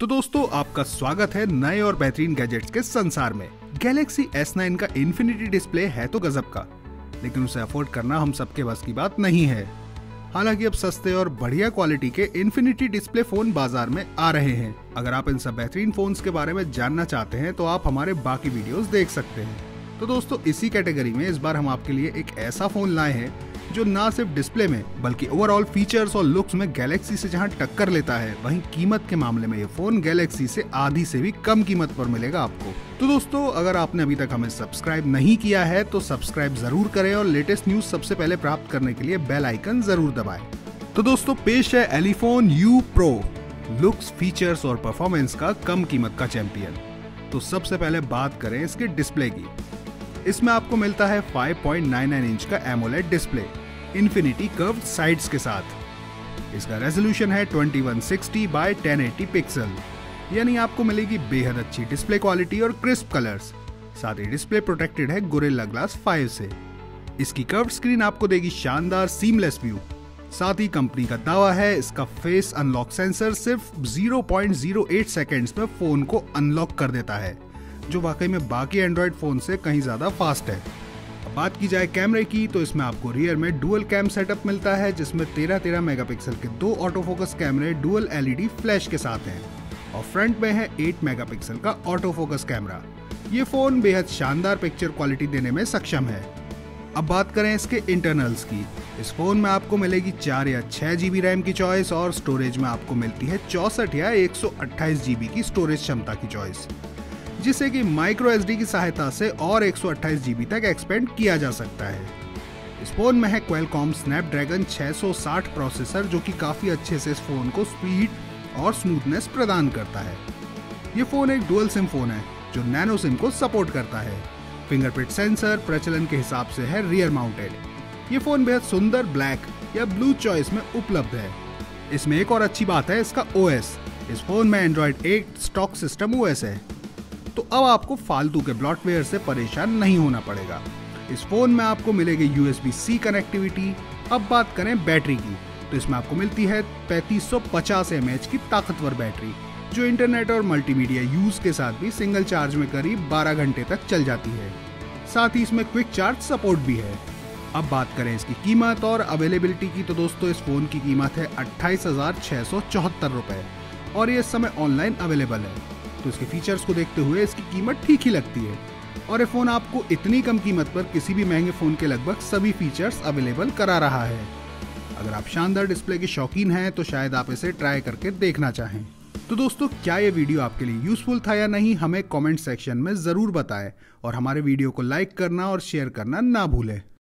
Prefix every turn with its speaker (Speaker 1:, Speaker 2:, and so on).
Speaker 1: तो दोस्तों, आपका स्वागत है नए और बेहतरीन गैजेट्स के संसार में। गैलेक्सी S9 का इन्फिनिटी डिस्प्ले है तो गजब का। लेकिन उसे अफोर्ड करना हम सबके बस की बात नहीं है। हालाँकि अब सस्ते और बढ़िया क्वालिटी के इन्फिनिटी डिस्प्ले फ़ोन बाज़ार में आ रहे हैं। अगर आप इन सब बेहतरीन फ़ोन के बारे में जानना चाहते हैं तो आप हमारे बाकी वीडियोस देख सकते हैं। तो दोस्तों, इसी कैटेगरी में इस बार हम आपके लिए एक ऐसा फ़ोन लाए हैं जो ना सिर्फ़ डिस्प्ले में, बल्कि ओवरऑल फीचर्स और लुक्स में गैलेक्सी से जहाँ टक्कर लेता है, वहीं कीमत के मामले में ये फ़ोन गैलेक्सी से आधी से भी कम कीमत पर मिलेगा आपको। तो दोस्तों, अगर आपने अभी तक हमें सब्सक्राइब नहीं किया है तो सब्सक्राइब ज़रूर करें और लेटेस्ट न्यूज़ सबसे पहले प्राप्त करने के लिए बेल आइकन ज़रूर दबाए। तो दोस्तों, पेश है Elephone U Pro looks features और परफॉर्मेंस का कम कीमत का चैंपियन तो सबसे पहले बात करें इसके डिस्प्ले की। इसमें आपको मिलता है 5.99 इंच का AMOLED display infinity curve sides के साथ। इसका रेजोल्यूशन है 2160 बाय 1080 पिक्सल यानी आपको मिलेगी बेहद अच्छी डिस्प्ले क्वालिटी और क्रिस्प कलर्स साथ ही डिस्प्ले प्रोटेक्टेड है गोरेला ग्लास 5 से। इसकी कर्व स्क्रीन आपको देगी शानदार सीमलेस व्यू साथ ही कंपनी का दावा है, इसका फेस अनलॉक सेंसर सिर्फ़ 0.08 सेकेंड्स में फ़ोन को अनलॉक कर देता है। जो वाकई में बाकी एंड्रॉयड फ़ोन से कहीं ज़्यादा फास्ट है। बात की जाए कैमरे की तो इसमें आपको रियर में डुअल कैम सेटअप मिलता है, जिसमें 13-13 मेगापिक्सल के दो ऑटो फोकस कैमरे डुअल एलईडी फ्लैश के साथ हैं। और फ्रंट में है 8 मेगापिक्सल का ऑटो फोकस कैमरा ये फ़ोन बेहद शानदार पिक्चर क्वालिटी देने में सक्षम है। अब बात करें इसके इंटरनल्स की। इस फ़ोन में आपको मिलेगी चार या छह जीबी रैम की चॉइस और स्टोरेज में आपको मिलती है चौसठ या एक सौ की स्टोरेज क्षमता की चॉइस जिसे कि माइक्रो एसडी की सहायता से और एक जीबी तक एक्सपेंड किया जा सकता है। इस फ़ोन में है क्वेलकॉम स्नैपड्रैगन 660 प्रोसेसर जो कि काफ़ी अच्छे से इस फ़ोन को स्पीड और स्मूथनेस प्रदान करता है। ये फ़ोन एक डुअल सिम फ़ोन है, जो नैनो सिम को सपोर्ट करता है। फिंगरप्रिंट सेंसर प्रचलन के हिसाब से है रियर माउंटेड ये फ़ोन बेहद सुंदर ब्लैक या ब्लू चॉइस में उपलब्ध है। इसमें एक और अच्छी बात है, इसका ओएस इस फ़ोन में एंड्रॉइड 8 स्टॉक सिस्टम ओएस है। तो अब आपको फालतू के ब्लॉटवेयर से परेशान नहीं होना पड़ेगा। इस फ़ोन में आपको मिलेगी यूएसबी सी कनेक्टिविटी अब बात करें बैटरी की तो इसमें आपको मिलती है 3550 एमएच की ताकतवर बैटरी, जो इंटरनेट और मल्टीमीडिया यूज़ के साथ भी सिंगल चार्ज में करीब 12 घंटे तक चल जाती है। साथ ही इसमें क्विक चार्ज सपोर्ट भी है। अब बात करें इसकी कीमत और अवेलेबिलिटी की तो दोस्तों इस फ़ोन की कीमत है अट्ठाईस हज़ार छह सौ चौहत्तर रुपए, और ये इस समय ऑनलाइन अवेलेबल है। तो इसके फीचर्स को देखते हुए इसकी कीमत ठीक ही लगती है। और ये फ़ोन आपको इतनी कम कीमत पर किसी भी महँगे फ़ोन के लगभग सभी फीचर्स अवेलेबल करा रहा है। अगर आप शानदार डिस्प्ले के शौकीन हैं तो शायद आप इसे ट्राई करके देखना चाहें। तो दोस्तों, क्या ये वीडियो आपके लिए यूजफुल था या नहीं, हमें कमेंट सेक्शन में ज़रूर बताएँ। और हमारे वीडियो को लाइक करना और शेयर करना ना भूलें।